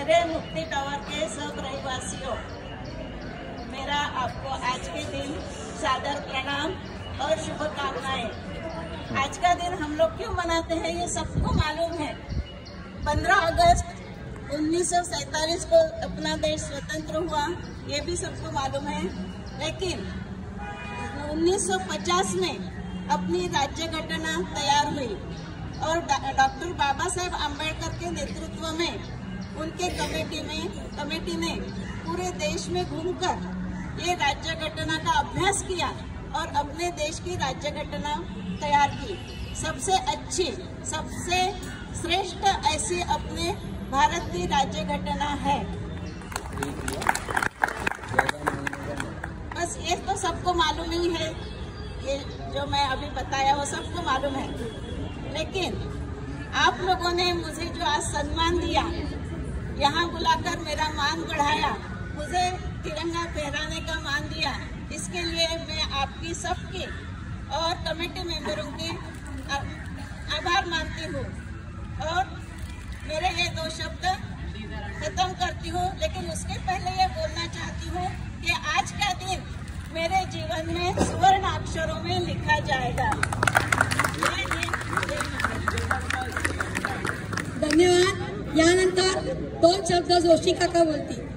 मेरे मुक्ति टावर के सब रहवासियों, मेरा आपको आज के दिन सादर प्रणाम और शुभकामनाएँ। आज का दिन हम लोग क्यों मनाते हैं, ये सबको मालूम है। 15 अगस्त 1947 को अपना देश स्वतंत्र हुआ, ये भी सबको मालूम है। लेकिन 1950 में अपनी राज्य घटना तैयार हुई और डॉक्टर बाबा साहेब आम्बेडकर के नेतृत्व में उनके कमेटी में, कमेटी ने पूरे देश में घूमकर ये राज्य घटना का अभ्यास किया और अपने देश की राज्य घटना तैयार की। सबसे अच्छी, सबसे श्रेष्ठ ऐसी अपने भारत की राज्य घटना है। बस ये तो सबको मालूम ही है, ये जो मैं अभी बताया वो सबको मालूम है। लेकिन आप लोगों ने मुझे जो आज सम्मान दिया यहाँ बुलाकर मेरा मान बढ़ाया। मुझे तिरंगा फहराने का मान दिया। इसके लिए मैं आपकी सबकी और कमेटी मेंबरों की आभार मानती हूँ। और मेरे ये दो शब्द खत्म करती हूँ, लेकिन उसके पहले ये बोलना चाहती हूँ कि आज का दिन मेरे जीवन में स्वर्ण अक्षरों में लिखा जाएगा। धन्यवाद। दोन शब्द जोशी काका बोलतील